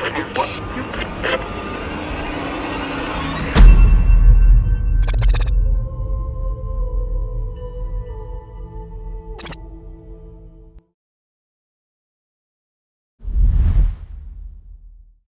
What?